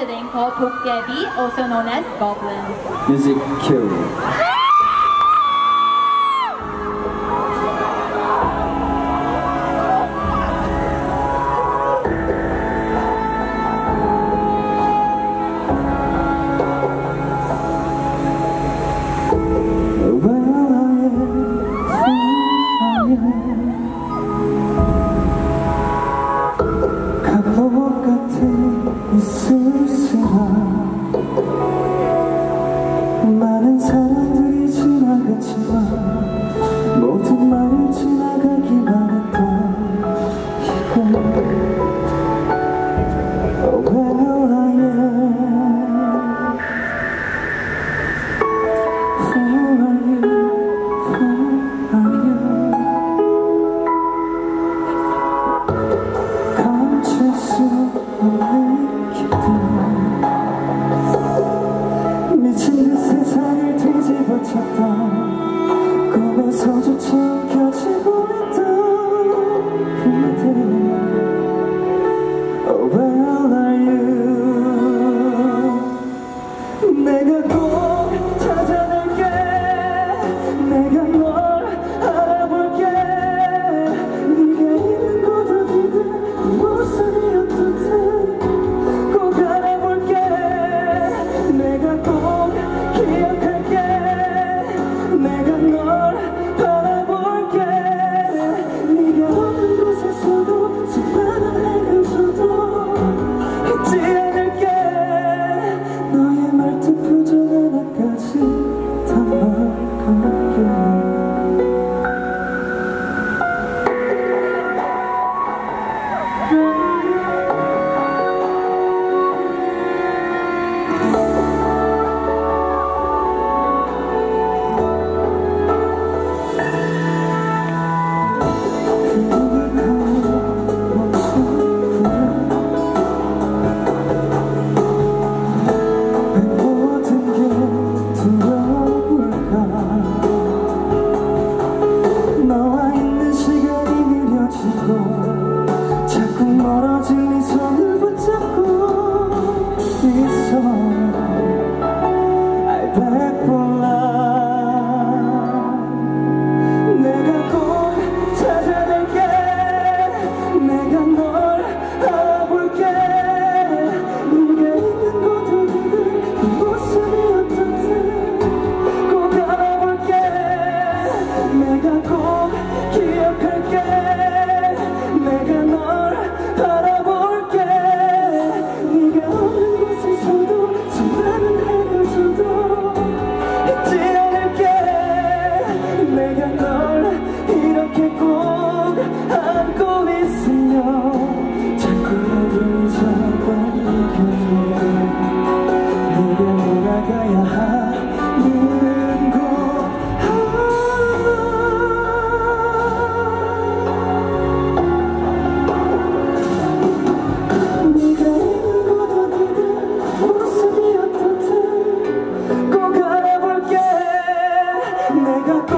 another name called Pukgebi, also known as goblin. Is it cue. 翅膀 cold.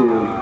to